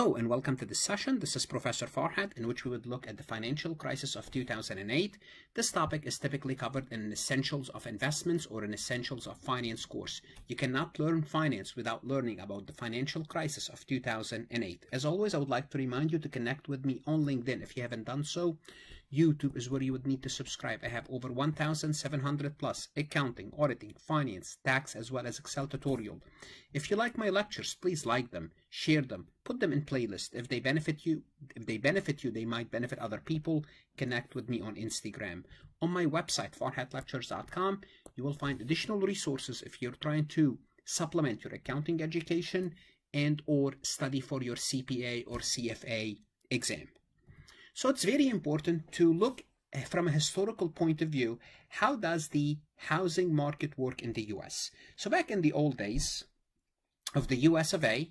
Hello and welcome to this session. This is Professor Farhat in which we would look at the financial crisis of 2008. This topic is typically covered in an Essentials of Investments or an Essentials of Finance course. You cannot learn finance without learning about the financial crisis of 2008. As always, I would like to remind you to connect with me on LinkedIn. If you haven't done so, YouTube is where you would need to subscribe. I have over 1,700 plus accounting, auditing, finance, tax, as well as Excel tutorial. If you like my lectures, please like them, share them, put them in playlist. If they benefit you, if they benefit you, they might benefit other people. Connect with me on Instagram. On my website, farhatlectures.com, you will find additional resources if you're trying to supplement your accounting education and or study for your CPA or CFA exam. So it's very important to look from a historical point of view, how does the housing market work in the US? So back in the old days of the US of A,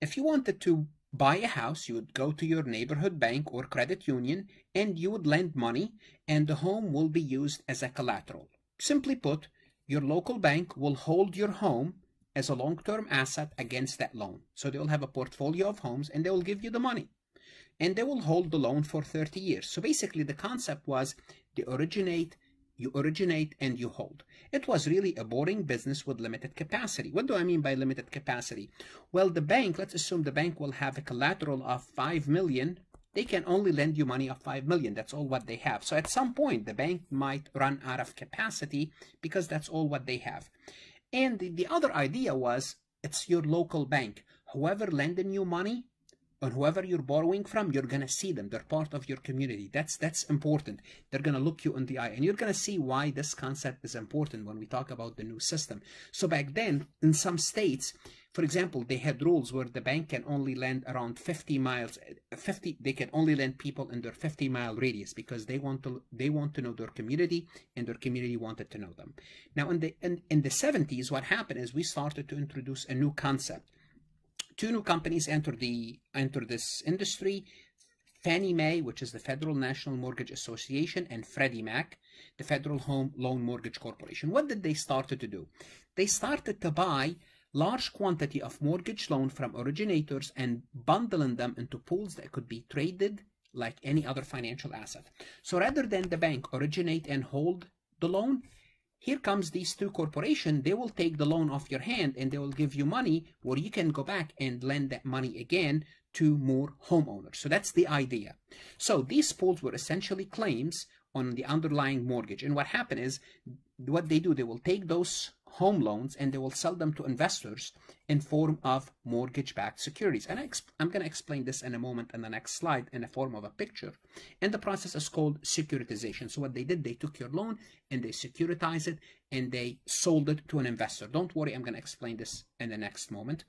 if you wanted to buy a house, you would go to your neighborhood bank or credit union and you would lend money and the home will be used as a collateral. Simply put, your local bank will hold your home as a long-term asset against that loan. So they will have a portfolio of homes and they will give you the money and they will hold the loan for 30 years. So basically the concept was they originate, you originate and you hold. It was really a boring business with limited capacity. What do I mean by limited capacity? Well, the bank, let's assume the bank will have a collateral of 5 million. They can only lend you money of 5 million. That's all what they have. So at some point, the bank might run out of capacity because that's all what they have. And the, the other idea was it's your local bank. Whoever lending you money, and whoever you're borrowing from, you're to see them. They're part of your community. That's that's important. They're to look you in the eye. And you're to see why this concept is important when we talk about the new system. So back then, in some states, for example, they had rules where the bank can only lend around 50 miles, 50, they can only lend people in their 50 mile radius because they want to, they want to know their community and their community wanted to know them. Now in the, in, in the 70s, what happened is we started to introduce a new concept two new companies entered the entered this industry. Fannie Mae, which is the Federal National Mortgage Association, and Freddie Mac, the Federal Home Loan Mortgage Corporation. What did they started to do? They started to buy large quantity of mortgage loan from originators and bundling them into pools that could be traded like any other financial asset. So rather than the bank originate and hold the loan, here comes these two corporations, they will take the loan off your hand and they will give you money where you can go back and lend that money again to more homeowners. So that's the idea. So these pools were essentially claims on the underlying mortgage. And what happened is what they do, they will take those home loans and they will sell them to investors in form of mortgage-backed securities. And I am going to explain this in a moment in the next slide in the form of a picture. And the process is called securitization. So what they did, they took your loan and they securitized it and they sold it to an investor. Don't worry, I'm going to explain this in the next moment.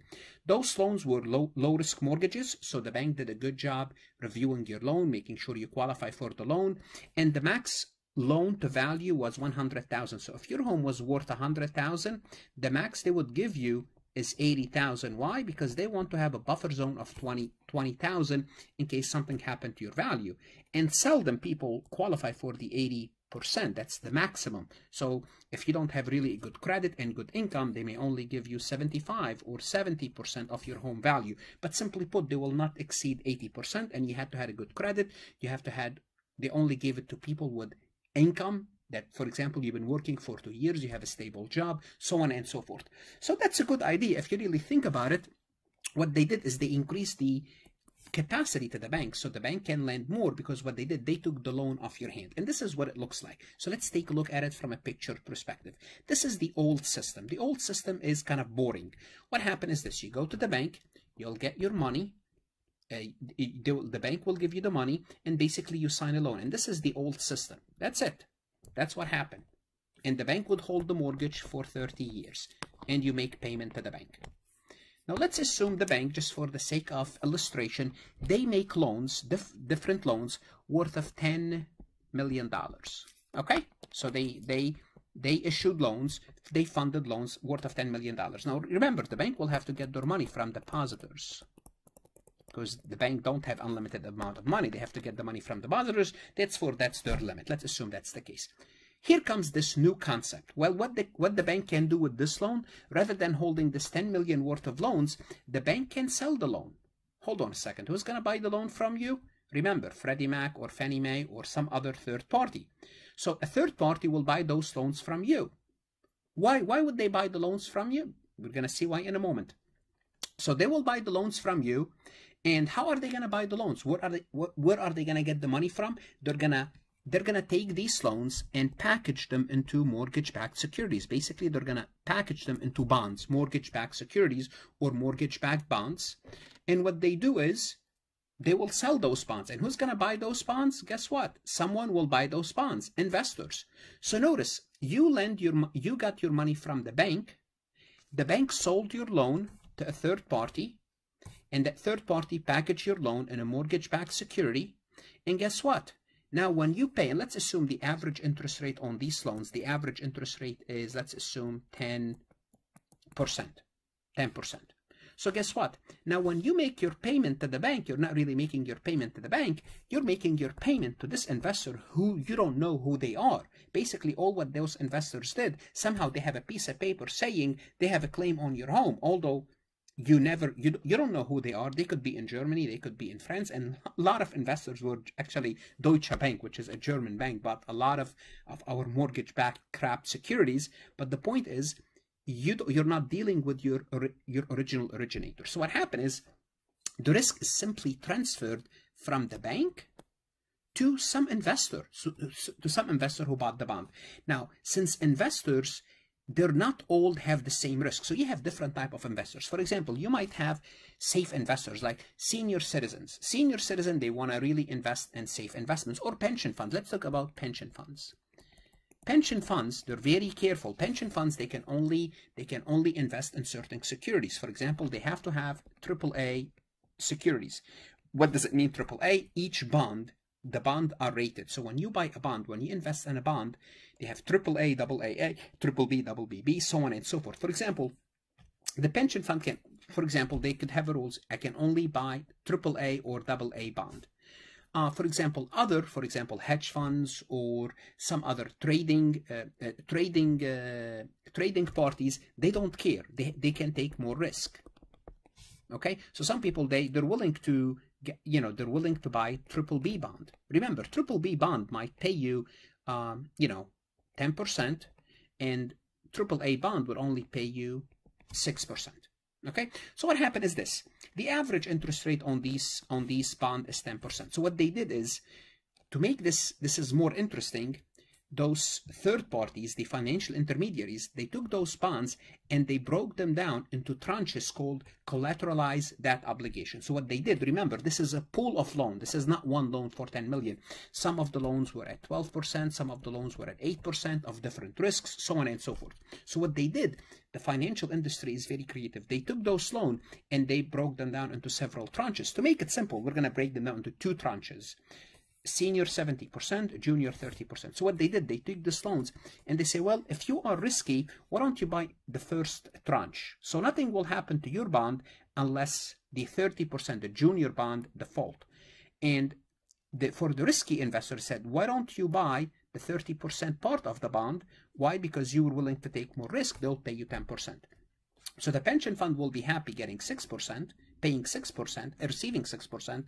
Those loans were low, low risk mortgages. So the bank did a good job reviewing your loan, making sure you qualify for the loan. And the max loan to value was 100,000. So if your home was worth 100,000, the max they would give you is 80,000. Why? Because they want to have a buffer zone of 20 20,000 in case something happened to your value. And seldom people qualify for the 80%. That's the maximum. So if you don't have really good credit and good income, they may only give you 75 or 70% of your home value. But simply put, they will not exceed 80% and you have to have a good credit. You have to have, they only give it to people with income that, for example, you've been working for two years, you have a stable job, so on and so forth. So that's a good idea. If you really think about it, what they did is they increased the capacity to the bank so the bank can lend more because what they did they took the loan off your hand. And this is what it looks like. So let's take a look at it from a picture perspective. This is the old system. The old system is kind of boring. What happened is this. You go to the bank you'll get your money Uh, the bank will give you the money and basically you sign a loan. And this is the old system. That's it. That's what happened. And the bank would hold the mortgage for 30 years and you make payment to the bank. Now let's assume the bank just for the sake of illustration they make loans dif different loans worth of 10 million dollars. Okay? So they they they issued loans they funded loans worth of 10 million dollars. Now remember the bank will have to get their money from depositors because the bank don't have unlimited amount of money. They have to get the money from the borrowers. That's for that's their limit. Let's assume that's the case. Here comes this new concept. Well, what the, what the bank can do with this loan, rather than holding this 10 million worth of loans, the bank can sell the loan, hold on a second, who's going to buy the loan from you? Remember, Freddie Mac or Fannie Mae or some other third party. So a third party will buy those loans from you. Why, why would they buy the loans from you? We're going to see why in a moment. So they will buy the loans from you. And how are they going to buy the loans? Where are they, where, are they going to get the money from? They're going to they're going to take these loans and package them into mortgage-backed securities. Basically, they're going to package them into bonds, mortgage-backed securities or mortgage-backed bonds. And what they do is they will sell those bonds. And who's going to buy those bonds? Guess what? Someone will buy those bonds, investors. So notice, you lend your, you got your money from the bank. The bank sold your loan to a third party. And that third party packaged your loan in a mortgage-backed security. And guess what? Now, when you pay, and let's assume the average interest rate on these loans, the average interest rate is, let's assume 10%. 10%. So guess what? Now, when you make your payment to the bank, you're not really making your payment to the bank. You're making your payment to this investor who you don't know who they are. Basically, all what those investors did, somehow they have a piece of paper saying they have a claim on your home, although you never you, you don't know who they are. They could be in germany they could be in france and a lot of investors were actually deutsche bank which is a german bank but a lot of of our mortgage backed crap securities. But the point is you you're not dealing with your your original originator. So what happened is the risk is simply transferred from the bank to some investor so, to some investor who bought the bond. Now since investors they're not all have the same risk. So you have different type of investors. For example, you might have safe investors like senior citizens. Senior citizen, they want to really invest in safe investments or pension funds. Let's talk about pension funds. Pension funds, they're very careful. Pension funds, they can only they can only invest in certain securities. For example, they have to have AAA securities. What does it mean AAA? Each bond the bond are rated. So when you buy a bond, when you invest in a bond, they have AAA, AA, triple B, double BB, so on and so forth. For example, the pension fund can, for example, they could have rules, I can only buy AAA or AA bond. Uh, for example, other, for example, hedge funds or some other trading uh, uh, trading uh, trading parties, they don't care. They, they can take more risk. Okay, so some people they they're willing to you know they're willing to buy triple B bond. Remember, triple B bond might pay you, um, you know, 10%, and triple a bond would only pay you 6%. Okay, so what happened is this. The average interest rate on these on these bond is 10%. So what they did is, to make this, this is more interesting, those third parties, the financial intermediaries, they took those bonds and they broke them down into tranches called collateralized debt obligation. So what they did, remember, this is a pool of loan. This is not one loan for 10 million. Some of the loans were at 12%, some of the loans were at 8% of different risks, so on and so forth. So what they did, the financial industry is very creative. They took those loans and they broke them down into several tranches. To make it simple, we're going to break them down into two tranches senior 70%, junior 30%. So what they did, they took these loans and they say, well, if you are risky, why don't you buy the first tranche? So nothing will happen to your bond unless the 30%, the junior bond default. And the, for the risky investor said, why don't you buy the 30% part of the bond? Why? Because you were willing to take more risk. They'll pay you 10%. So the pension fund will be happy getting 6%, paying 6%, receiving 6%,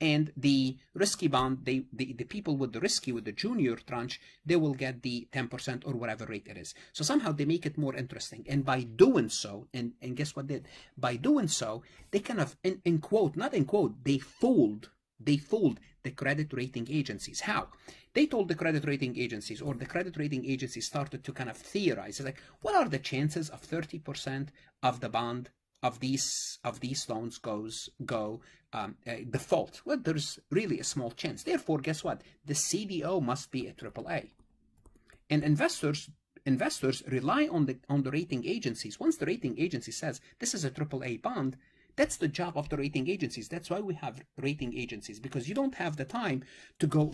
and the risky bond, they, the, the people with the risky, with the junior tranche, they will get the 10% or whatever rate it is. So somehow they make it more interesting. And by doing so, and, and guess what they did? By doing so, they kind of, in, in quote, not in quote, they fooled, they fooled the credit rating agencies. How? They told the credit rating agencies, or the credit rating agencies started to kind of theorize, like, what are the chances of 30% of the bond of these of these loans goes go um, uh, default. Well, there's really a small chance. Therefore, guess what? The CDO must be a AAA, and investors investors rely on the on the rating agencies. Once the rating agency says this is a AAA bond, that's the job of the rating agencies. That's why we have rating agencies because you don't have the time to go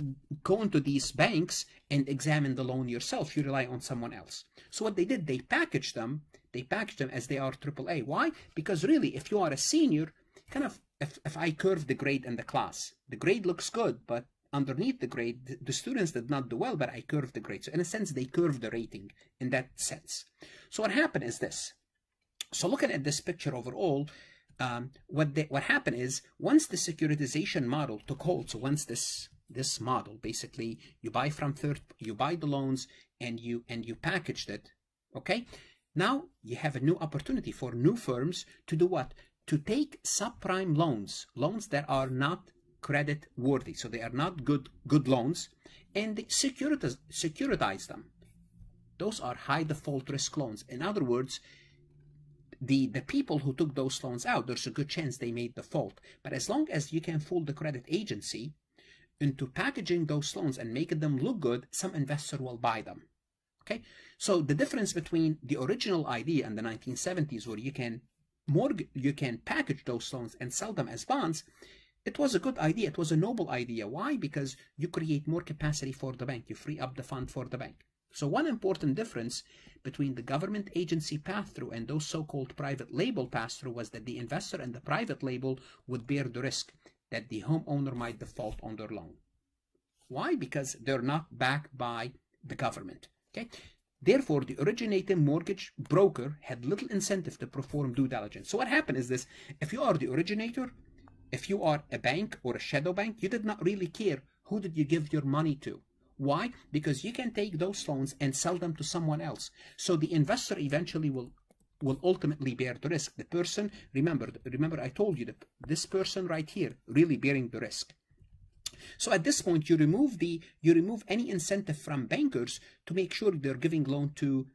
go into these banks and examine the loan yourself. You rely on someone else. So what they did, they packaged them they package them as they are AAA. Why? Because really, if you are a senior, kind of, if, if I curve the grade in the class, the grade looks good, but underneath the grade, the students did not do well, but I curved the grade. So in a sense, they curve the rating in that sense. So what happened is this. So looking at this picture overall, um, what what happened is once the securitization model took hold, so once this this model basically you buy from third you buy the loans and you and you packaged it okay? Now you have a new opportunity for new firms to do what? To take subprime loans loans that are not credit worthy. So they are not good good loans and securitize securitize them. Those are high default risk loans. In other words the the people who took those loans out there's a good chance they made default but as long as you can fool the credit agency into packaging those loans and making them look good, some investor will buy them. Okay, so the difference between the original idea in the 1970s, where you can mortgage, you can package those loans and sell them as bonds, it was a good idea. It was a noble idea. Why? Because you create more capacity for the bank. You free up the fund for the bank. So one important difference between the government agency pass-through and those so-called private label pass-through was that the investor and the private label would bear the risk that the homeowner might default on their loan. Why? Because they're not backed by the government. Okay. Therefore, the originating mortgage broker had little incentive to perform due diligence. So what happened is this, if you are the originator, if you are a bank or a shadow bank, you did not really care who did you give your money to. Why? Because you can take those loans and sell them to someone else. So the investor eventually will will ultimately bear the risk. The person, remember, remember I told you that this person right here really bearing the risk. So at this point, you remove the you remove any incentive from bankers to make sure they're giving loan to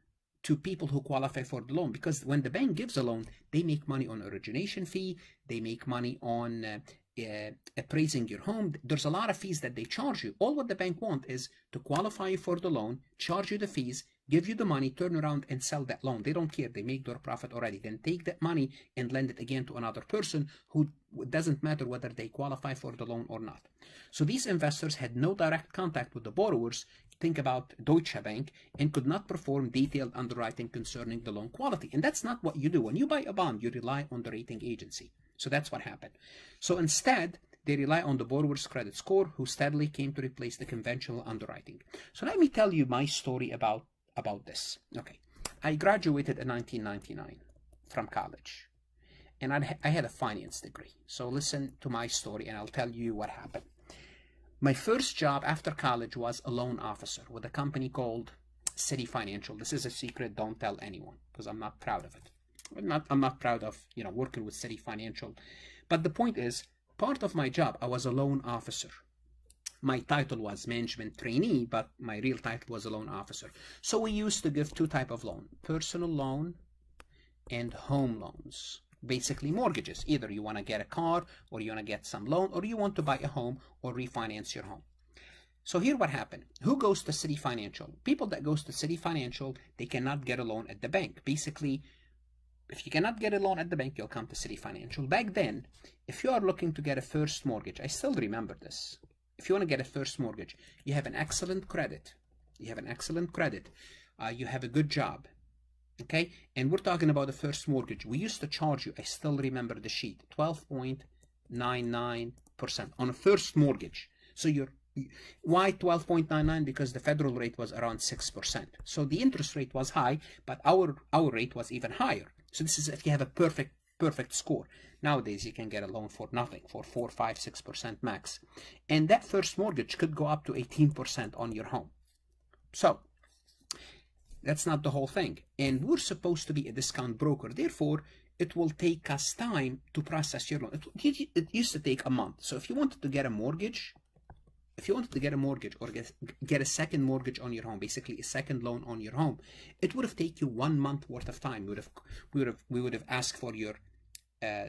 to people who qualify for the loan because when the bank gives a loan, they make money on origination fee, they make money on uh, uh, appraising your home. There's a lot of fees that they charge you. All what the bank want is to qualify you for the loan, charge you the fees, give you the money, turn around and sell that loan. They don't care. They make their profit already. Then take that money and lend it again to another person who doesn't matter whether they qualify for the loan or not. So these investors had no direct contact with the borrowers. Think about Deutsche Bank and could not perform detailed underwriting concerning the loan quality. And that's not what you do. When you buy a bond, you rely on the rating agency. So that's what happened. So instead, they rely on the borrower's credit score, who steadily came to replace the conventional underwriting. So let me tell you my story about about this. Okay, I graduated in 1999 from college and I had a finance degree. So listen to my story and I'll tell you what happened. My first job after college was a loan officer with a company called CitiFinancial. This is a secret. Don't tell anyone because I'm not proud of it. I'm not, I'm not proud of, you know, working with CitiFinancial. But the point is, part of my job, I was a loan officer my title was management trainee, but my real title was a loan officer. So we used to give two type of loan, personal loan and home loans. Basically mortgages. Either you want to get a car or you want to get some loan or you want to buy a home or refinance your home. So here what happened. Who goes to CitiFinancial? People that goes to CitiFinancial, they cannot get a loan at the bank. Basically, if you cannot get a loan at the bank, you'll come to CitiFinancial. Back then, if you are looking to get a first mortgage, I still remember this if you want to get a first mortgage, you have an excellent credit. You have an excellent credit. Uh, you have a good job. Okay, and we're talking about the first mortgage. We used to charge you, I still remember the sheet, 12.99% on a first mortgage. So you're why 12.99 because the federal rate was around 6% so the interest rate was high but our our rate was even higher so this is if you have a perfect perfect score. Nowadays, you can get a loan for nothing, for 4, 5, 6% max. And that first mortgage could go up to 18% on your home. So, that's not the whole thing. And we're supposed to be a discount broker. Therefore, it will take us time to process your loan. It, it, used to take a month. So if you wanted to get a mortgage, if you wanted to get a mortgage or get, get a second mortgage on your home, basically a second loan on your home, it would have taken you one month worth of time. We would have, we would have, we would have asked for your uh,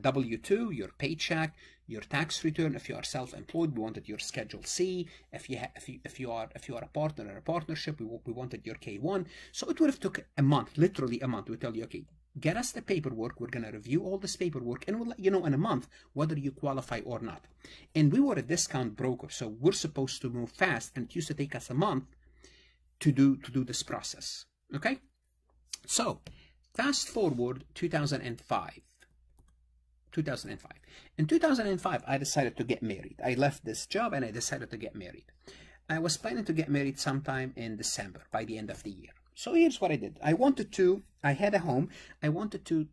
W two, your paycheck, your tax return. If you are self-employed, we wanted your Schedule C. If you, if you if you are if you are a partner or a partnership, we, we wanted your K1. So it would have took a month, literally a month. We tell you, okay, get us the paperwork. We're gonna review all this paperwork, and we'll let you know in a month whether you qualify or not. And we were a discount broker, so we're supposed to move fast, and it used to take us a month to do to do this process. Okay, so fast forward 2005 2005. In 2005, I decided to get married. I left this job and I decided to get married. I was planning to get married sometime in December, by the end of the year. So here's what I did. I wanted to, I had a home. I wanted to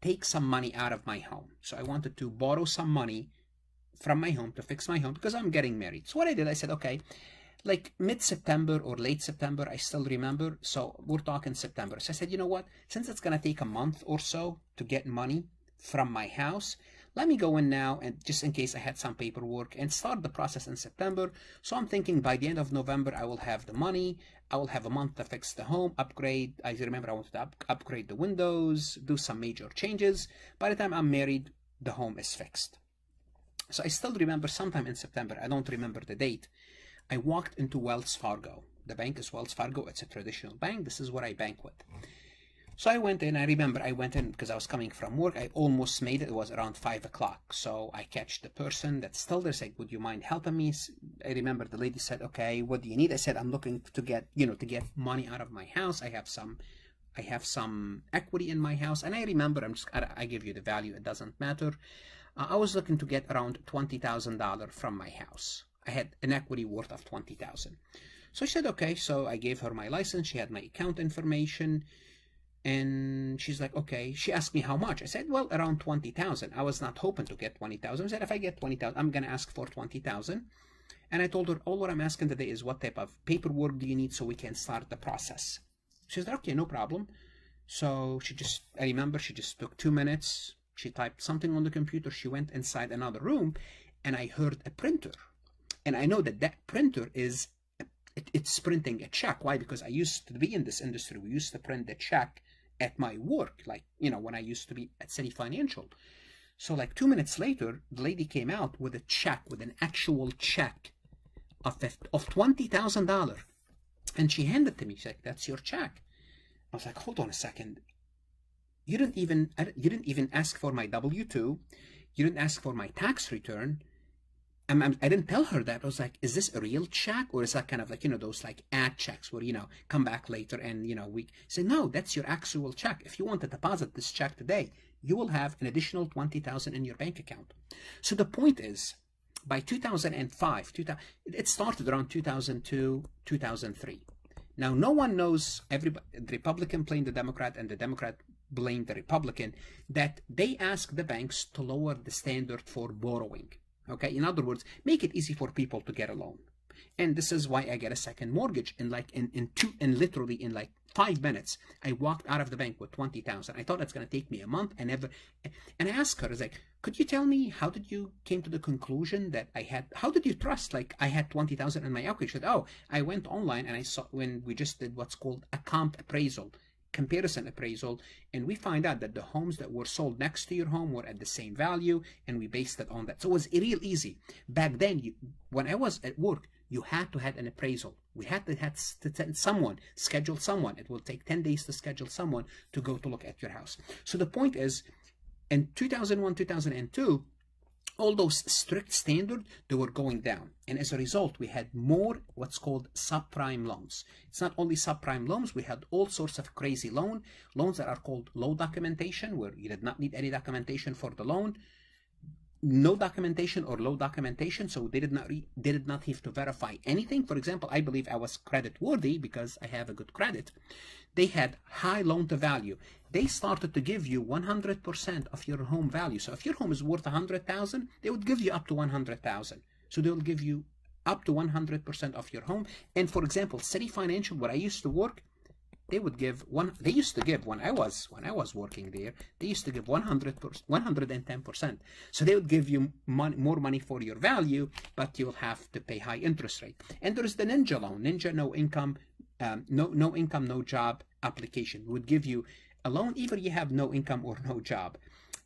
take some money out of my home. So I wanted to borrow some money from my home to fix my home because I'm getting married. So what I did, I said, okay, like mid-September or late September, I still remember. So we're talking September. So I said, you know what? Since it's going to take a month or so to get money from my house, let me go in now and just in case I had some paperwork and start the process in September. So I'm thinking by the end of November, I will have the money. I will have a month to fix the home, upgrade. I remember I wanted to up upgrade the windows, do some major changes. By the time I'm married, the home is fixed. So I still remember sometime in September, I don't remember the date, I walked into Wells Fargo. The bank is Wells Fargo. It's a traditional bank. This is what I bank with. So I went in. I remember I went in because I was coming from work. I almost made it. It was around five o'clock. So I catch the person that's still there. Said, "Would you mind helping me?" I remember the lady said, "Okay, what do you need?" I said, "I'm looking to get you know to get money out of my house. I have some." I have some equity in my house, and I remember I'm just I, give you the value. It doesn't matter. Uh, I was looking to get around twenty thousand dollar from my house. I had an equity worth of 20,000. So she said, okay. So I gave her my license. She had my account information. And she's like, okay. She asked me how much. I said, well, around 20,000. I was not hoping to get 20,000. I said, if I get 20,000, I'm going to ask for 20,000. And I told her, all what I'm asking today is what type of paperwork do you need so we can start the process. She said, okay, no problem. So she just, I remember she just took two minutes. She typed something on the computer. She went inside another room and I heard a printer and I know that that printer is, it, it's printing a check. Why? Because I used to be in this industry. We used to print the check at my work, like, you know, when I used to be at CitiFinancial. So like two minutes later, the lady came out with a check, with an actual check of, of $20,000. And she handed to me. She's like, that's your check. I was like, hold on a second. You didn't even, you didn't even ask for my W-2. You didn't ask for my tax return. I'm, I'm, I did not tell her that. I was like, is this a real check? Or is that kind of like, you know, those like ad checks where, you know, come back later and, you know, we say, no, that's your actual check. If you want to deposit this check today, you will have an additional 20,000 in your bank account. So the point is, by 2005, 2000, it started around 2002, 2003. Now, no one knows, everybody, the Republican blamed the Democrat and the Democrat blamed the Republican, that they asked the banks to lower the standard for borrowing. Okay, in other words, make it easy for people to get a loan. And this is why I get a second mortgage in like in, in two and literally in like five minutes. I walked out of the bank with twenty thousand. I thought it's gonna take me a month and ever and I asked her, I was like, could you tell me how did you came to the conclusion that I had how did you trust like I had twenty thousand in my account? She said, Oh, I went online and I saw when we just did what's called a comp appraisal comparison appraisal and we find out that the homes that were sold next to your home were at the same value and we based it on that. So it was real easy. Back then you, when i was at work you had to have an appraisal. We had to have to someone schedule someone. It will take 10 days to schedule someone to go to look at your house. So the point is in 2001 2002 all those strict standards, they were going down. And as a result, we had more what's called subprime loans. It's not only subprime loans, we had all sorts of crazy loan, loans that are called low documentation, where you did not need any documentation for the loan, no documentation or low documentation, so they did not they did not have to verify anything. For example, I believe I was credit worthy because I have a good credit. They had high loan to value. They started to give you 100% of your home value. So if your home is worth 100,000, they would give you up to 100,000. So they will give you up to 100% of your home. And for example, CitiFinancial, where I used to work, they would give one they used to give when i was when i was working there they used to give 100 110 percent so they would give you more money for your value but you'll have to pay high interest rate and there's the ninja loan ninja no income um, no no income no job application would give you a loan even you have no income or no job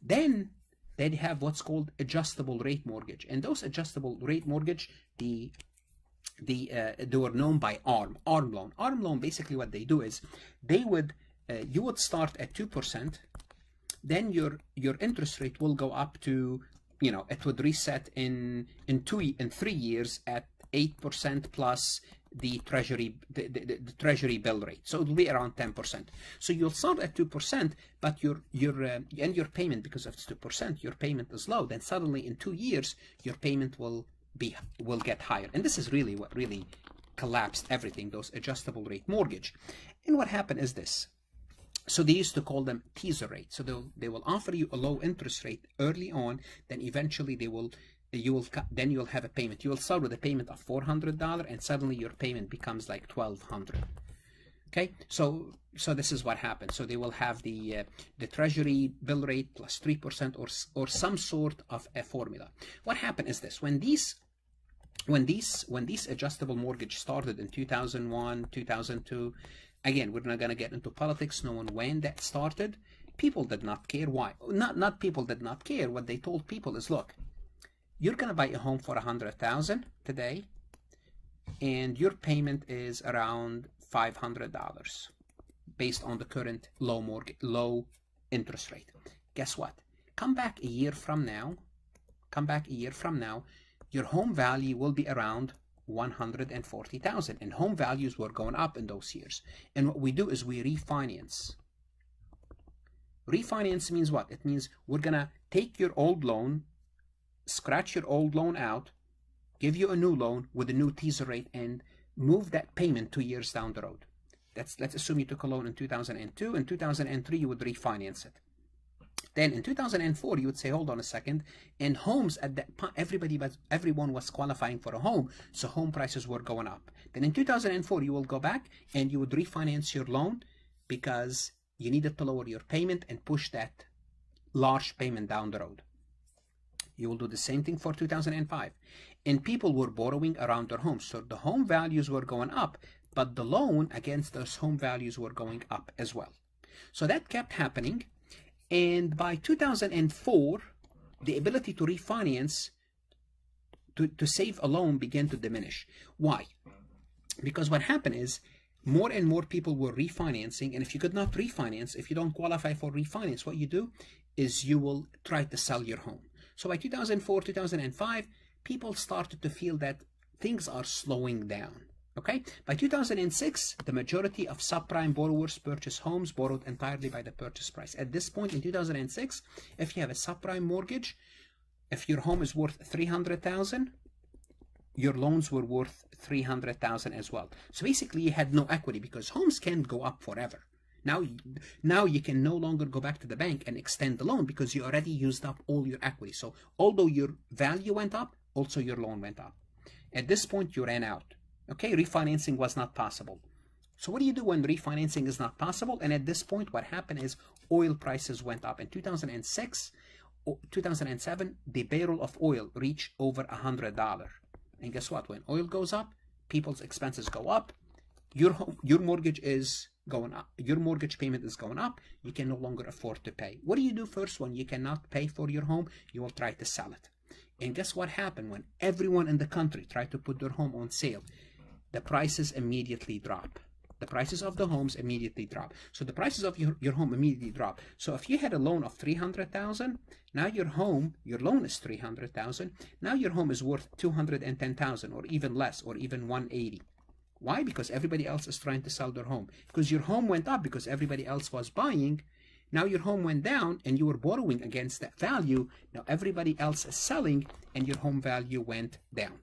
then they have what's called adjustable rate mortgage and those adjustable rate mortgage the the uh, they were known by ARM, ARM loan. ARM loan, basically what they do is they would, uh, you would start at 2%, then your your interest rate will go up to, you know, it would reset in in two in three years at 8% plus the treasury the, the, the, treasury bill rate so it'll be around 10% so you'll start at 2% but your your uh, and your payment because of 2% your payment is low then suddenly in two years your payment will be will get higher. And this is really what really collapsed everything, those adjustable rate mortgage. And what happened is this. so they used to call them teaser rate. So they will offer you a low interest rate early on, then eventually they will you will then you'll have a payment. You will start with a payment of $400 and suddenly your payment becomes like 1200 Okay, so so this is what happens. So they will have the uh, the treasury bill rate plus 3% or or some sort of a formula. What happened is this. When these when these when these adjustable mortgage started in 2001, 2002, again, we're not going to get into politics knowing when that started. People did not care why. Not not people did not care. What they told people is, look, you're going to buy a home for a 100,000 today and your payment is around $500 based on the current low mortgage, low interest rate. Guess what? Come back a year from now, come back a year from now, your home value will be around 140,000 and home values were going up in those years. And what we do is we refinance. Refinance means what? It means we're going to take your old loan, scratch your old loan out, give you a new loan with a new teaser rate and move that payment two years down the road. That's, let's assume you took a loan in 2002. In 2003, you would refinance it. Then in 2004, you would say, hold on a second. And homes at that point, everybody was, everyone was qualifying for a home, so home prices were going up. Then in 2004, you will go back and you would refinance your loan because you needed to lower your payment and push that large payment down the road. You will do the same thing for 2005 and people were borrowing around their homes. So the home values were going up, but the loan against those home values were going up as well. So that kept happening. And by 2004, the ability to refinance to, to save a loan began to diminish. Why? Because what happened is more and more people were refinancing. And if you could not refinance, if you don't qualify for refinance, what you do is you will try to sell your home. So by 2004, 2005, people started to feel that things are slowing down. Okay, by 2006, the majority of subprime borrowers purchase homes borrowed entirely by the purchase price. At this point in 2006, if you have a subprime mortgage, if your home is worth 300,000, your loans were worth 300,000 as well. So basically you had no equity because homes can't go up forever. Now, now you can no longer go back to the bank and extend the loan because you already used up all your equity. So although your value went up, also your loan went up. At this point, you ran out. Okay, refinancing was not possible. So what do you do when refinancing is not possible? And at this point, what happened is oil prices went up. In 2006, 2007, the barrel of oil reached over a $100. And guess what? When oil goes up, people's expenses go up. Your home, your mortgage is going up. Your mortgage payment is going up. You can no longer afford to pay. What do you do first when you cannot pay for your home? You will try to sell it. And guess what happened when everyone in the country tried to put their home on sale? The prices immediately drop. The prices of the homes immediately drop. So the prices of your, your home immediately drop. So if you had a loan of 300,000, now your home, your loan is 300,000. Now your home is worth 210,000 or even less or even 180. Why? Because everybody else is trying to sell their home. Because your home went up because everybody else was buying now your home went down and you were borrowing against that value. Now everybody else is selling and your home value went down.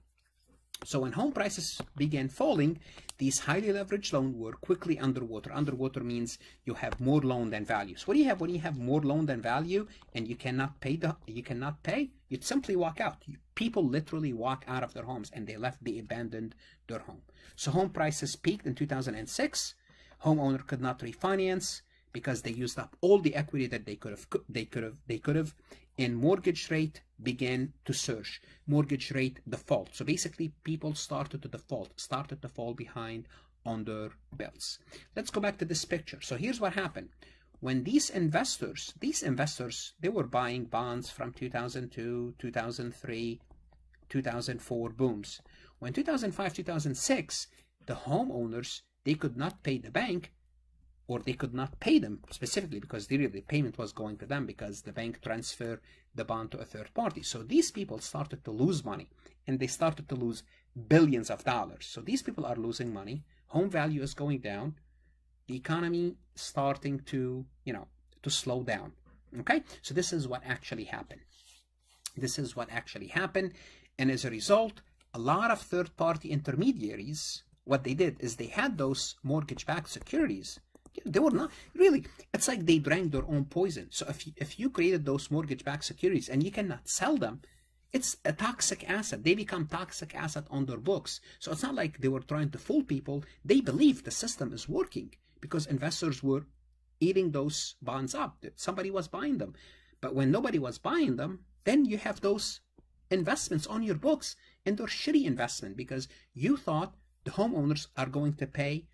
So when home prices began falling, these highly leveraged loans were quickly underwater. Underwater means you have more loan than value. So what do you have when you have more loan than value and you cannot pay the you cannot pay? You'd simply walk out. People literally walk out of their homes and they left, they abandoned their home. So home prices peaked in 2006. Homeowner could not refinance because they used up all the equity that they could have they could have they could have and mortgage rate began to surge. Mortgage rate default. So basically people started to default started to fall behind on their bills let's go back to this picture. So here's what happened. When these investors these investors they were buying bonds from 2002 2003 2004 booms when 2005 2006 the homeowners they could not pay the bank or they could not pay them specifically because the, the payment was going to them because the bank transferred the bond to a third party. So these people started to lose money and they started to lose billions of dollars. So these people are losing money. Home value is going down. The economy starting to, you know, to slow down. Okay, so this is what actually happened. This is what actually happened. And as a result, a lot of third party intermediaries, what they did is they had those mortgage backed securities They were not really. It's like they drank their own poison. So if you, if you created those mortgage-backed securities and you cannot sell them, it's a toxic asset. They become toxic asset on their books. So it's not like they were trying to fool people. They believe the system is working because investors were eating those bonds up. Somebody was buying them. But when nobody was buying them, then you have those investments on your books and they're shitty investment because you thought the homeowners are going to pay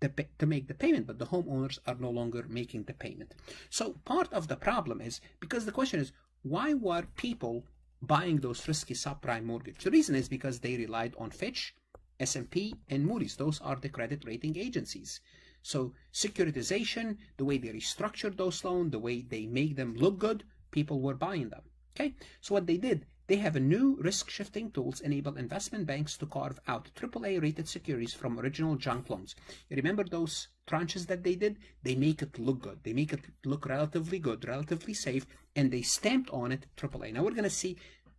the, to make the payment, but the homeowners are no longer making the payment. So part of the problem is because the question is why were people buying those risky subprime mortgage? The reason is because they relied on Fitch, S&P, and Moody's. Those are the credit rating agencies. So securitization, the way they restructured those loans, the way they make them look good, people were buying them. Okay, so what they did, they have a new risk-shifting tools enable investment banks to carve out AAA rated securities from original junk loans. You remember those tranches that they did? They make it look good. They make it look relatively good, relatively safe, and they stamped on it AAA. Now we're going to see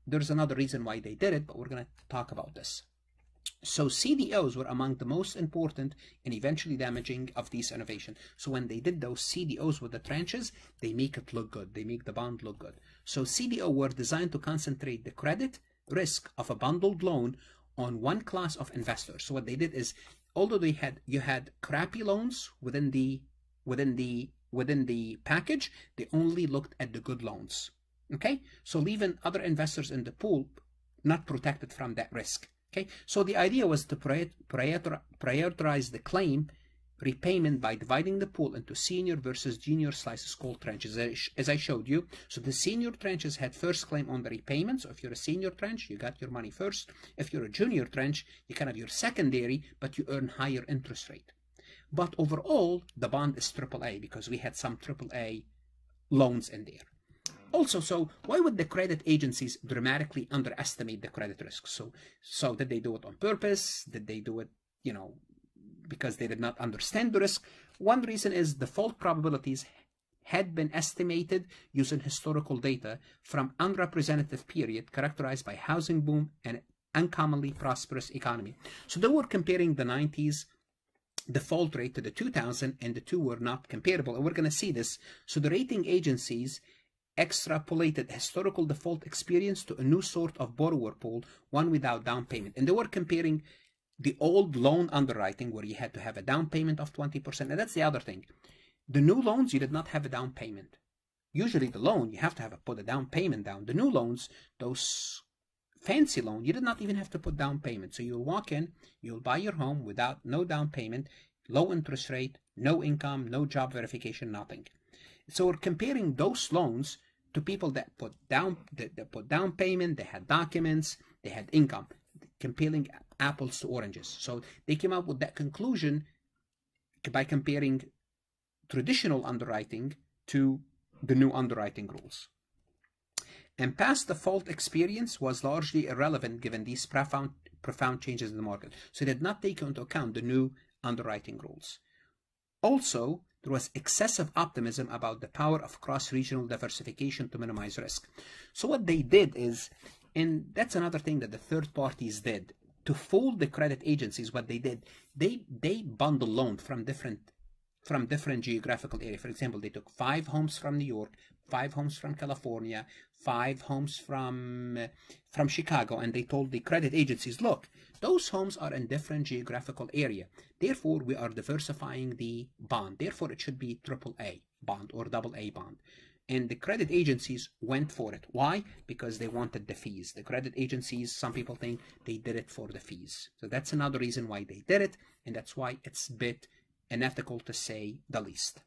there's another reason why they did it, but we're going to talk about this. So CDOs were among the most important and eventually damaging of these innovations. So when they did those CDOs with the tranches, they make it look good. They make the bond look good. So CDO were designed to concentrate the credit risk of a bundled loan on one class of investors. So what they did is, although they had you had crappy loans within the within the within the package, they only looked at the good loans. Okay, so leaving other investors in the pool not protected from that risk. Okay, so the idea was to prioritize the claim repayment by dividing the pool into senior versus junior slices called tranches, as I showed you. So the senior tranches had first claim on the repayment. So if you're a senior tranche, you got your money first. If you're a junior tranche, you kind of your secondary, but you earn higher interest rate. But overall, the bond is AAA because we had some AAA loans in there. Also, so why would the credit agencies dramatically underestimate the credit risk? So, so did they do it on purpose? Did they do it, you know, because they did not understand the risk? One reason is default probabilities had been estimated using historical data from unrepresentative period characterized by housing boom and uncommonly prosperous economy. So they were comparing the 90s default rate to the 2000 and the two were not comparable. And we're going to see this. So the rating agencies extrapolated historical default experience to a new sort of borrower pool, one without down payment. And they were comparing the old loan underwriting where you had to have a down payment of 20%. And that's the other thing. The new loans, you did not have a down payment. Usually the loan, you have to have a, put a down payment down. The new loans, those fancy loan, you did not even have to put down payment. So you'll walk in, you'll buy your home without no down payment, low interest rate, no income, no job verification, nothing. So we're comparing those loans to people that put down that, that put down payment, they had documents, they had income, comparing apples to oranges. So they came up with that conclusion by comparing traditional underwriting to the new underwriting rules. And past default experience was largely irrelevant given these profound, profound changes in the market. So they did not take into account the new underwriting rules. Also, there was excessive optimism about the power of cross-regional diversification to minimize risk. So what they did is, and that's another thing that the third parties did, to fool the credit agencies, what they did, they they bundle loans from different from different geographical area For example, they took five homes from New York, five homes from California, five homes from from Chicago, and they told the credit agencies, look, those homes are in different geographical area. Therefore, we are diversifying the bond. Therefore, it should be triple A bond or double A bond. And the credit agencies went for it. Why? Because they wanted the fees. The credit agencies, some people think they did it for the fees. So that's another reason why they did it. And that's why it's a bit unethical to say the least.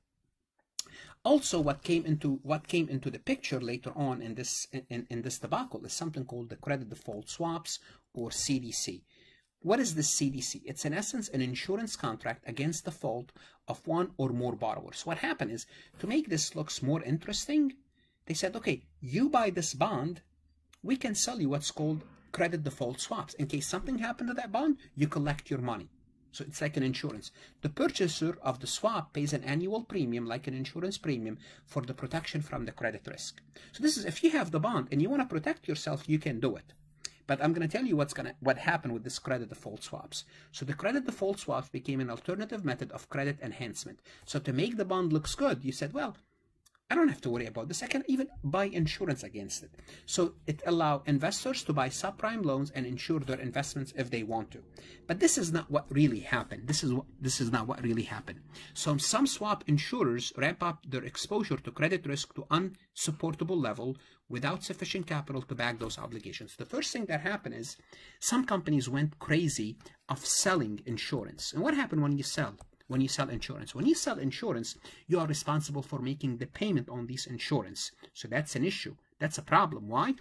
Also, what came into what came into the picture later on in this in, in this debacle is something called the credit default swaps or CDC. What is the CDC? It's in essence an insurance contract against the default of one or more borrowers. What happened is to make this looks more interesting, they said, okay, you buy this bond, we can sell you what's called credit default swaps. In case something happened to that bond, you collect your money. So it's like an insurance. The purchaser of the swap pays an annual premium, like an insurance premium, for the protection from the credit risk. So this is if you have the bond and you want to protect yourself, you can do it. But I'm going to tell you what's going to what happened with this credit default swaps. So the credit default swaps became an alternative method of credit enhancement. So to make the bond looks good, you said, well, I don't have to worry about this. I can even buy insurance against it. So it allow investors to buy subprime loans and insure their investments if they want to. But this is not what really happened. This is what this is not what really happened. So some swap insurers ramp up their exposure to credit risk to unsupportable level without sufficient capital to back those obligations. The first thing that happened is some companies went crazy of selling insurance. And what happened when you sell? When you sell insurance. When you sell insurance, you are responsible for making the payment on this insurance. So that's an issue. That's a problem. Why?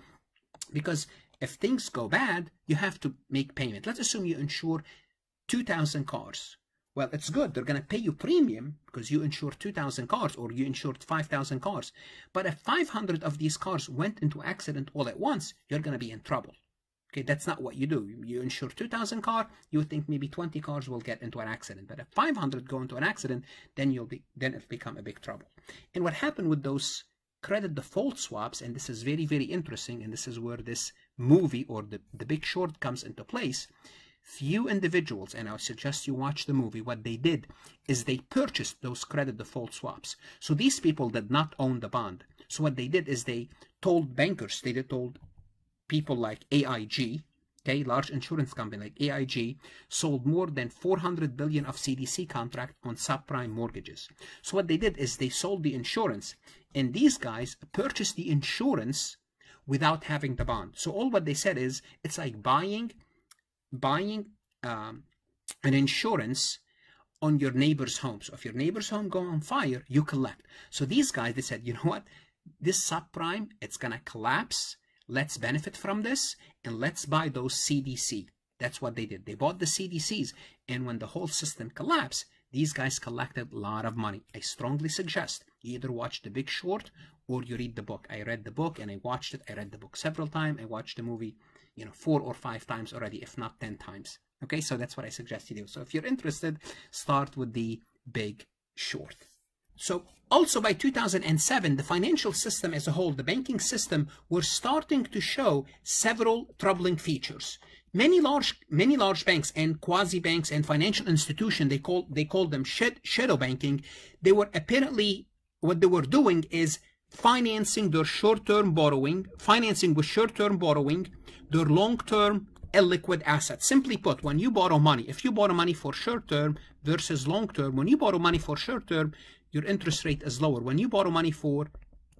Because if things go bad, you have to make payment. Let's assume you insure 2,000 cars. Well, it's good. They're going to pay you premium because you insured 2,000 cars or you insured 5,000 cars. But if 500 of these cars went into accident all at once, you're going to be in trouble. Okay, that's not what you do. You insure 2,000 car, you would think maybe 20 cars will get into an accident. But if 500 go into an accident, then you'll be then it'll become a big trouble. And what happened with those credit default swaps, and this is very, very interesting, and this is where this movie or the, the big short comes into place. Few individuals, and I suggest you watch the movie, what they did is they purchased those credit default swaps. So these people did not own the bond. So what they did is they told bankers, they told people like AIG, okay, large insurance company like AIG, sold more than 400 billion of CDS contract on subprime mortgages. So what they did is they sold the insurance, and these guys purchased the insurance without having the bond. So all what they said is it's like buying, buying um, an insurance on your neighbor's home. So if your neighbor's home go on fire, you collect. So these guys, they said, you know what? This subprime, it's gonna collapse Let's benefit from this and let's buy those CDS. That's what they did. They bought the CDSs. And when the whole system collapsed, these guys collected a lot of money. I strongly suggest you either watch The Big Short or you read the book. I read the book and I watched it. I read the book several times. I watched the movie, you know, four or five times already, if not 10 times. Okay, so that's what I suggest you do. So if you're interested, start with The Big Short. So also by 2007, the financial system as a whole, the banking system, were starting to show several troubling features. Many large, many large banks and quasi banks and financial institutions, they call they call them shadow banking. They were apparently what they were doing is financing their short-term borrowing, financing with short-term borrowing, their long-term illiquid assets. Simply put, when you borrow money, if you borrow money for short-term versus long-term, when you borrow money for short-term, your interest rate is lower. When you borrow money for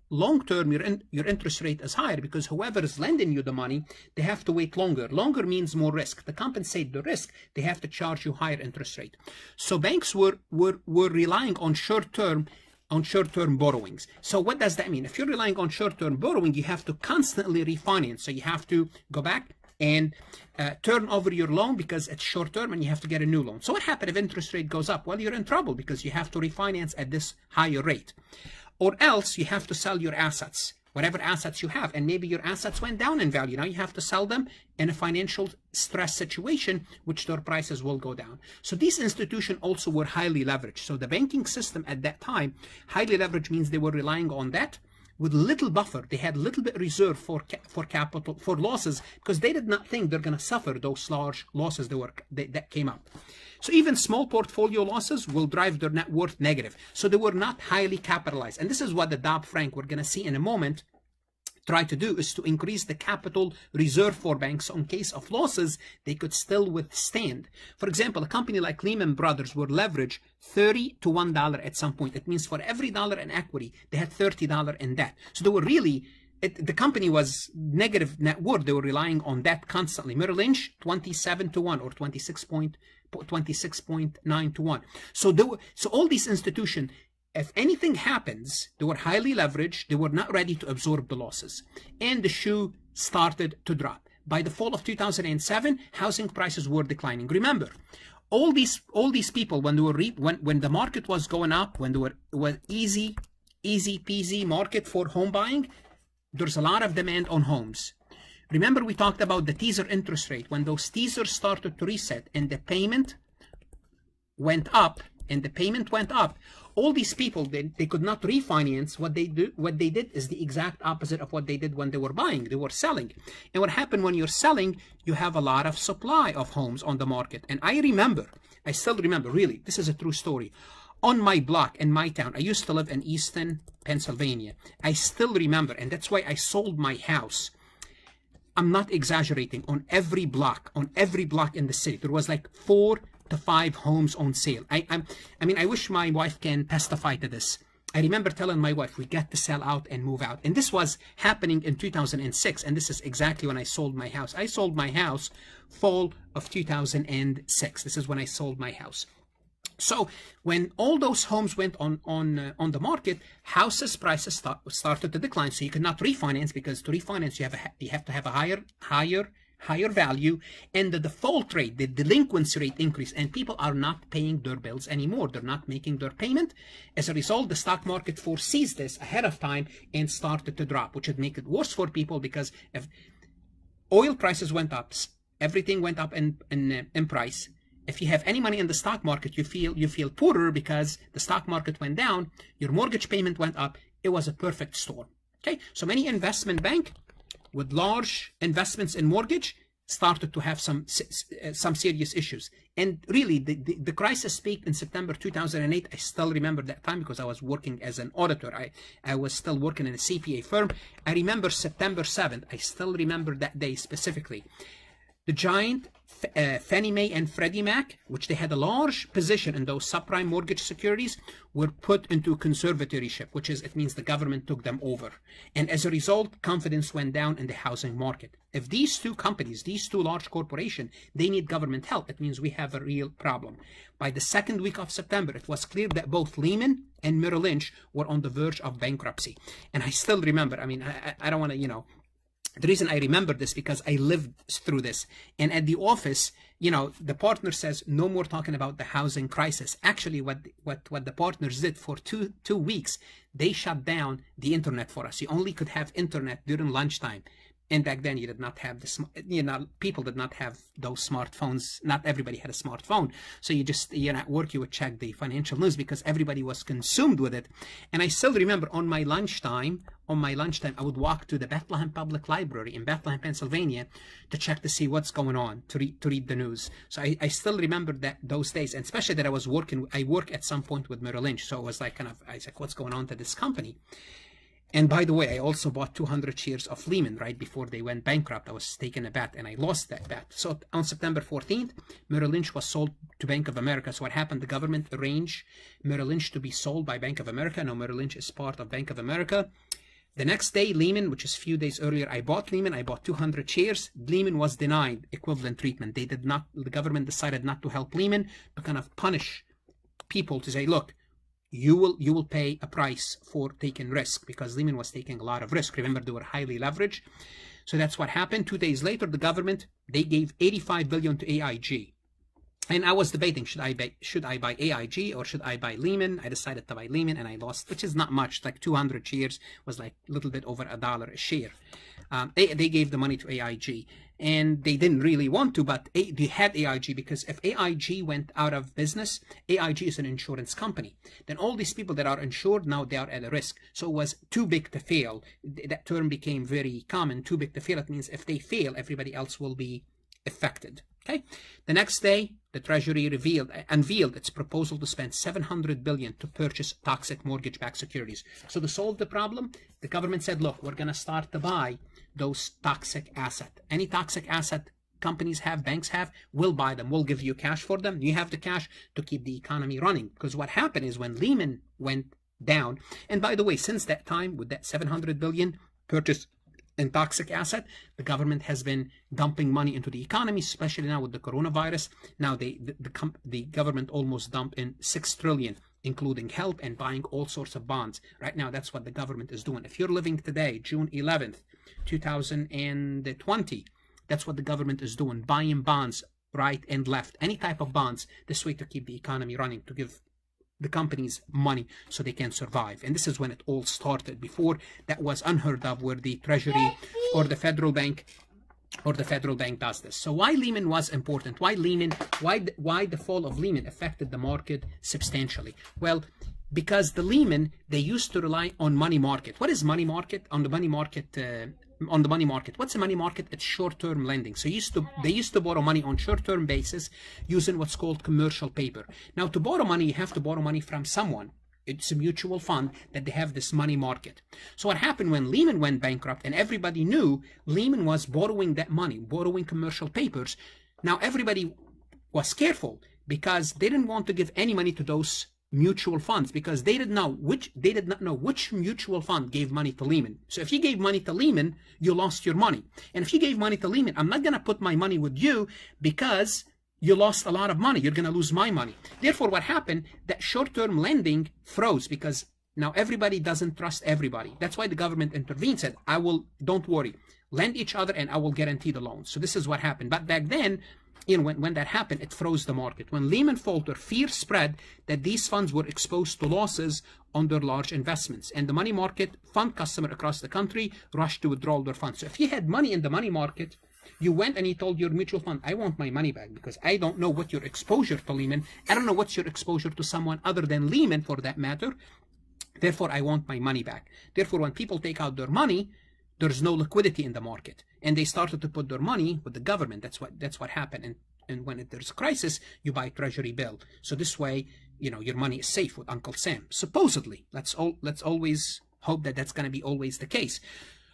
long term, your, in, your interest rate is higher because whoever is lending you the money, they have to wait longer. Longer means more risk. To compensate the risk, they have to charge you higher interest rate. So banks were, were, were relying on short term on short-term borrowings. So what does that mean? If you're relying on short-term borrowing, you have to constantly refinance. So you have to go back and uh, turn over your loan because it's short term and you have to get a new loan. So what happens if interest rate goes up? Well, you're in trouble because you have to refinance at this higher rate. Or else you have to sell your assets, whatever assets you have, and maybe your assets went down in value. Now you have to sell them in a financial stress situation, which their prices will go down. So these institutions also were highly leveraged. So the banking system at that time, highly leveraged means they were relying on that with little buffer. They had a little bit reserve for for capital for losses because they did not think they're going to suffer those large losses that were they, that came up. So even small portfolio losses will drive their net worth negative. So they were not highly capitalized, and this is what the Dodd Frank we're going to see in a moment try to do is to increase the capital reserve for banks on case of losses they could still withstand. For example, a company like Lehman Brothers would leverage 30 to $1 at some point. It means for every dollar in equity, they had $30 in debt. So they were really it, the company was negative net worth. They were relying on that constantly. Merrill Lynch, 27 to 1 or 26 point, 26.9 to 1. So, were, so all these institutions, if anything happens, they were highly leveraged, they were not ready to absorb the losses, and the shoe started to drop. By the fall of 2007, housing prices were declining. Remember, all these all these people when they were when when the market was going up, when they were was easy easy peasy market for home buying, there's a lot of demand on homes. Remember we talked about the teaser interest rate when those teasers started to reset and the payment went up and the payment went up all these people they, they could not refinance what they do what they did is the exact opposite of what they did when they were buying they were selling. And what happened when you're selling you have a lot of supply of homes on the market. And i remember i still remember really this is a true story. On my block in my town i used to live in easton pennsylvania. I still remember and that's why i sold my house. I'm not exaggerating on every block on every block in the city there was like four to five homes on sale. I, I'm, I mean, I wish my wife can testify to this. I remember telling my wife, we got to sell out and move out. And this was happening in 2006. And this is exactly when I sold my house. I sold my house fall of 2006. This is when I sold my house. So when all those homes went on on uh, on the market, houses prices start, started to decline. So you could not refinance because to refinance you have a, you have to have a higher higher higher value and the default rate, the delinquency rate increase and people are not paying their bills anymore. They're not making their payment. As a result, the stock market foresees this ahead of time and started to drop, which would make it worse for people because if oil prices went up, everything went up in, in, uh, in price. If you have any money in the stock market, you feel you feel poorer because the stock market went down, your mortgage payment went up. It was a perfect storm. Okay, so many investment bank with large investments in mortgage started to have some uh, some serious issues. And really, the, the, the, crisis peaked in September 2008. I still remember that time because I was working as an auditor. I, I was still working in a CPA firm. I remember September 7th. I still remember that day specifically. The giant uh, Fannie Mae and Freddie Mac, which they had a large position in those subprime mortgage securities, were put into conservatorship, which is it means the government took them over. And as a result, confidence went down in the housing market. If these two companies, these two large corporations, they need government help, it means we have a real problem. By the second week of September, it was clear that both Lehman and Merrill Lynch were on the verge of bankruptcy. And I still remember, I mean, I, I don't want to, you know, the reason I remember this because I lived through this. And at the office, you know, the partner says no more talking about the housing crisis. Actually, what what what the partners did for two two weeks, they shut down the internet for us. You only could have internet during lunchtime and back then you did not have this you know people did not have those smartphones. Not everybody had a smartphone. So you just you know at work you would check the financial news because everybody was consumed with it. And i still remember on my lunchtime on my lunchtime i would walk to the bethlehem public library in bethlehem pennsylvania to check to see what's going on to read to read the news. So i, I still remember that those days and especially that i was working i work at some point with merrill lynch. So it was like kind of i was like what's going on to this company and by the way, I also bought 200 shares of Lehman right before they went bankrupt. I was taking a bet and I lost that bet. So on September 14th, Merrill Lynch was sold to Bank of America. So what happened? The government arranged Merrill Lynch to be sold by Bank of America. Now Merrill Lynch is part of Bank of America. The next day, Lehman, which is a few days earlier, I bought Lehman. I bought 200 shares. Lehman was denied equivalent treatment. They did not, the government decided not to help Lehman to kind of punish people to say, look, you will you will pay a price for taking risk because Lehman was taking a lot of risk. Remember, they were highly leveraged. So that's what happened. Two days later, the government they gave 85 billion to AIG. And I was debating should I buy should I buy AIG or should I buy Lehman? I decided to buy Lehman and I lost, which is not much. Like 200 shares was like a little bit over a dollar a share. Um, they, they gave the money to AIG and they didn't really want to, but a, they had AIG because if AIG went out of business, AIG is an insurance company. Then all these people that are insured now they are at a risk. So it was too big to fail. That term became very common. Too big to fail. It means if they fail, everybody else will be affected. Okay. The next day, the Treasury revealed unveiled its proposal to spend 700 billion to purchase toxic mortgage-backed securities. So to solve the problem, the government said, "Look, we're going to start to buy those toxic asset. Any toxic asset companies have, banks have, we'll buy them. We'll give you cash for them. You have the cash to keep the economy running." Because what happened is when Lehman went down, and by the way, since that time, with that 700 billion purchase in toxic asset. The government has been dumping money into the economy, especially now with the coronavirus. Now they, the, the, the government almost dumped in 6 trillion, including help and buying all sorts of bonds. Right now, that's what the government is doing. If you're living today, June 11th, 2020, that's what the government is doing, buying bonds right and left, any type of bonds, this way to keep the economy running, to give the companies money so they can survive. And this is when it all started. Before that was unheard of where the Treasury or the federal bank or the federal bank does this. So why Lehman was important? Why Lehman? Why why the fall of Lehman affected the market substantially? Well, because the Lehman, they used to rely on money market. What is money market? On the money market, uh, on the money market. What's a money market? It's short-term lending. So used to they used to borrow money on short-term basis using what's called commercial paper. Now to borrow money, you have to borrow money from someone. It's a mutual fund that they have this money market. So what happened when Lehman went bankrupt and everybody knew Lehman was borrowing that money, borrowing commercial papers. Now everybody was careful because they didn't want to give any money to those mutual funds because they know which they did not know which mutual fund gave money to Lehman. So if you gave money to Lehman, you lost your money. And if you gave money to Lehman, I'm not going to put my money with you because you lost a lot of money. You're going to lose my money. Therefore, what happened, that short-term lending froze because now everybody doesn't trust everybody. That's why the government intervened, said, I will, don't worry, lend each other and I will guarantee the loans. So this is what happened. But back then, you know, when, when that happened, it froze the market. When Lehman faltered, fear spread that these funds were exposed to losses on their large investments. And the money market fund customer across the country rushed to withdraw their funds. So if you had money in the money market, you went and you told your mutual fund, I want my money back because I don't know what your exposure to Lehman, I don't know what's your exposure to someone other than Lehman for that matter. Therefore, I want my money back. Therefore, when people take out their money, there's no liquidity in the market. And they started to put their money with the government. That's what that's what happened. And and when there's a crisis you buy treasury bill. So this way you know your money is safe with uncle sam supposedly. Let's all let's always hope that that's going to be always the case.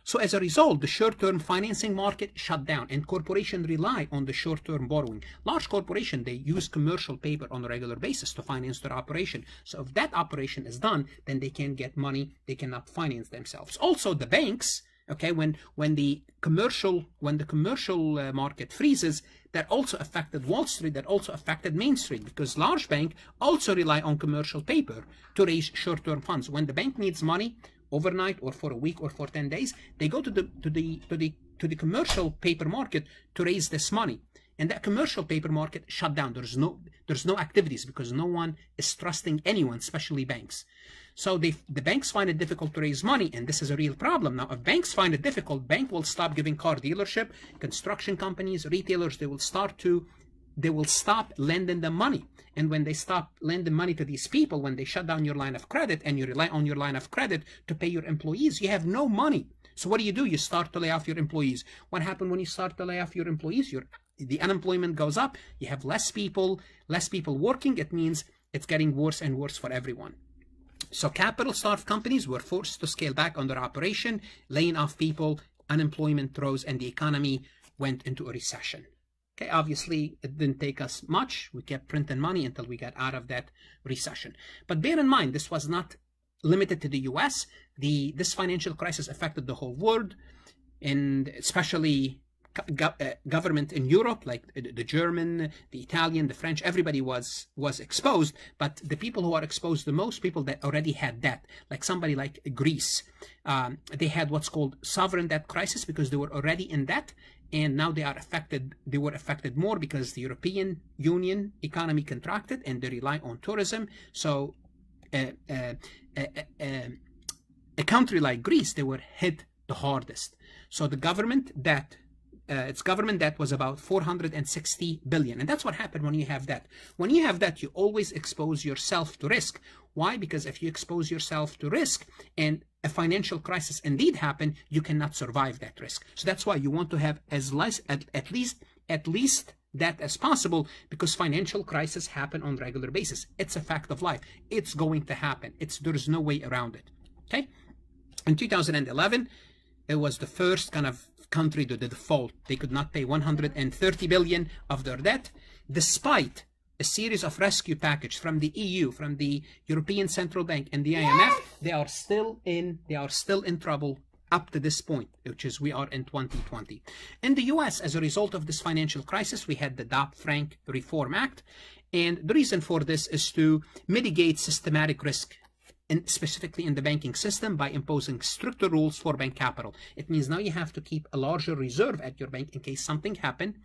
So as a result, the short-term financing market shut down and corporations rely on the short-term borrowing. Large corporations, they use commercial paper on a regular basis to finance their operation. So if that operation is done, then they can't get money, they cannot finance themselves. Also, the banks, okay when when the commercial when the commercial uh, market freezes that also affected wall street that also affected main street because large bank also rely on commercial paper to raise short-term funds. When the bank needs money overnight or for a week or for 10 days they go to the to the to the to the commercial paper market to raise this money. And that commercial paper market shut down. There's no there's no activities because no one is trusting anyone especially banks so they, the banks find it difficult to raise money, and this is a real problem. Now, if banks find it difficult, bank will stop giving car dealership, construction companies, retailers, they will start to, they will stop lending them money. And when they stop lending money to these people, when they shut down your line of credit and you rely on your line of credit to pay your employees, you have no money. So what do you do? You start to lay off your employees. What happens when you start to lay off your employees? Your, the unemployment goes up. You have less people, less people working. It means it's getting worse and worse for everyone. So capital-starved companies were forced to scale back on their operation, laying off people, unemployment rose, and the economy went into a recession. Okay, obviously, it didn't take us much. We kept printing money until we got out of that recession. But bear in mind, this was not limited to the US. The, this financial crisis affected the whole world, and especially uh, government in Europe, like the German, the Italian, the French, everybody was was exposed. But the people who are exposed the most, people that already had debt, like somebody like Greece, um, they had what's called sovereign debt crisis because they were already in debt, and now they are affected. They were affected more because the European Union economy contracted, and they rely on tourism. So. Uh, uh, uh, uh a country like Greece, they were hit the hardest. So the government debt uh, its government debt was about 460 billion. And that's what happened when you have debt. When you have debt, you always expose yourself to risk. Why? Because if you expose yourself to risk and a financial crisis indeed happen, you cannot survive that risk. So that's why you want to have as less, at, at least, at least that as possible because financial crises happen on regular basis. It's a fact of life. It's going to happen. It's There's no way around it. Okay? In 2011, it was the first kind of country to the default. They could not pay 130 billion of their debt, despite a series of rescue package from the EU, from the European Central Bank and the IMF. They are still in, they are still in trouble up to this point, which is we are in 2020. In the US, as a result of this financial crisis, we had the Dodd-Frank Reform Act. And the reason for this is to mitigate systematic risk in, specifically in the banking system by imposing stricter rules for bank capital. It means now you have to keep a larger reserve at your bank in case something happened.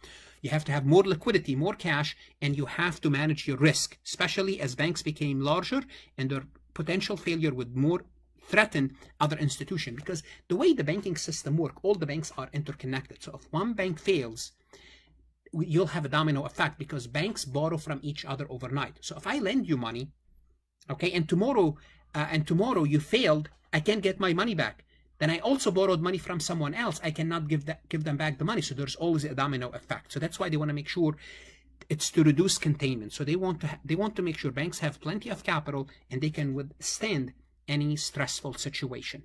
You have to have more liquidity, more cash, and you have to manage your risk, especially as banks became larger and their potential failure would more threaten other institutions because the way the banking system work, all the banks are interconnected. So if one bank fails, you'll have a domino effect because banks borrow from each other overnight. So if I lend you money, Okay, and tomorrow, uh, and tomorrow you failed, I can't get my money back. Then I also borrowed money from someone else. I cannot give that give them back the money. So there's always a domino effect. So that's why they want to make sure it's to reduce containment. So they want to they want to make sure banks have plenty of capital and they can withstand any stressful situation.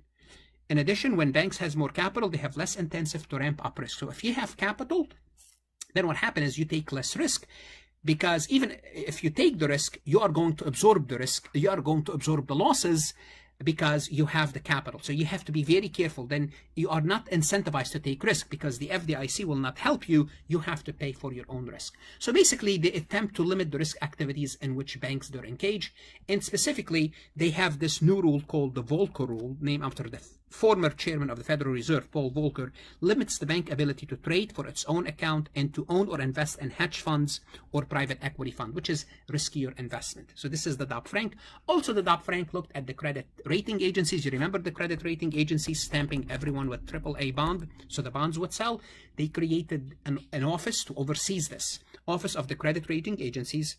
In addition, when banks has more capital, they have less intensive to ramp up risk. So if you have capital, then what happens is you take less risk because even if you take the risk, you are going to absorb the risk. You are going to absorb the losses because you have the capital. So you have to be very careful. Then you are not incentivized to take risk because the FDIC will not help you. You have to pay for your own risk. So basically, they attempt to limit the risk activities in which banks do engage. And specifically, they have this new rule called the Volcker rule, named after the former chairman of the Federal Reserve, Paul Volcker, limits the bank ability to trade for its own account and to own or invest in hedge funds or private equity fund, which is riskier investment. So this is the Dodd-Frank. Also, the Dodd-Frank looked at the credit rating agencies. You remember the credit rating agencies stamping everyone with AAA bond, so the bonds would sell. They created an, an office to oversee this, Office of the Credit Rating Agencies,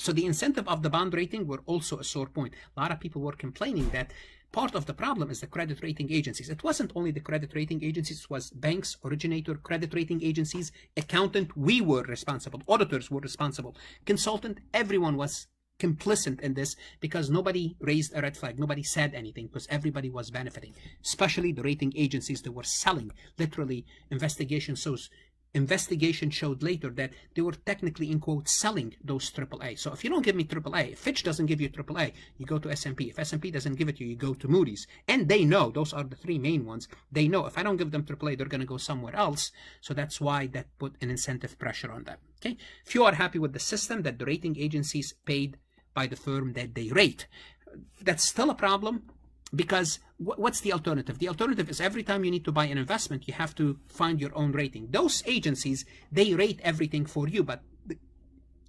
so the incentive of the bond rating were also a sore point. A lot of people were complaining that part of the problem is the credit rating agencies. It wasn't only the credit rating agencies, it was banks, originator, credit rating agencies, accountant, we were responsible, auditors were responsible, consultant, everyone was complicit in this because nobody raised a red flag. Nobody said anything because everybody was benefiting, especially the rating agencies that were selling. Literally, investigation shows investigation showed later that they were technically in quote selling those AAA. So if you don't give me AAA, Fitch doesn't give you AAA, you go to S&P. If S&P doesn't give it to you, you go to Moody's. And they know, those are the three main ones. They know if I don't give them AAA, they're going to go somewhere else. So that's why that put an incentive pressure on them. Okay. If you are happy with the system that the rating agencies paid by the firm that they rate, that's still a problem because what's the alternative? The alternative is every time you need to buy an investment, you have to find your own rating. Those agencies, they rate everything for you, but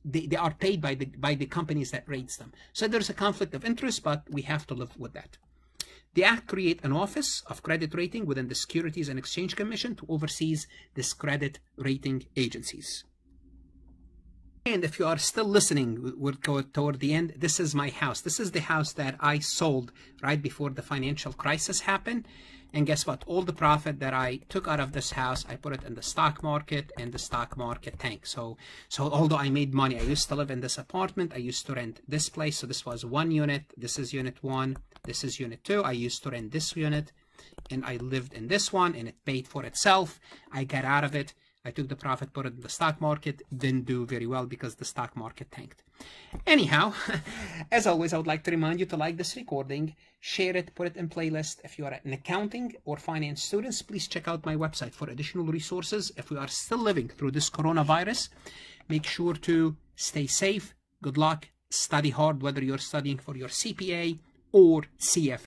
they, they are paid by the, by the companies that rates them. So there's a conflict of interest, but we have to live with that. The Act create an office of credit rating within the Securities and Exchange Commission to oversee this credit rating agencies. And if you are still listening, go toward the end. This is my house. This is the house that I sold right before the financial crisis happened. And guess what? All the profit that I took out of this house, I put it in the stock market and the stock market tank. So, so although I made money, I used to live in this apartment. I used to rent this place. So this was one unit. This is unit one. This is unit two. I used to rent this unit and I lived in this one and it paid for itself. I got out of it I took the profit, put it in the stock market, didn't do very well because the stock market tanked. Anyhow, as always, I would like to remind you to like this recording, share it, put it in playlist. If you are an accounting or finance students, please check out my website for additional resources. If we are still living through this coronavirus, make sure to stay safe. Good luck. Study hard, whether you're studying for your CPA or CFA.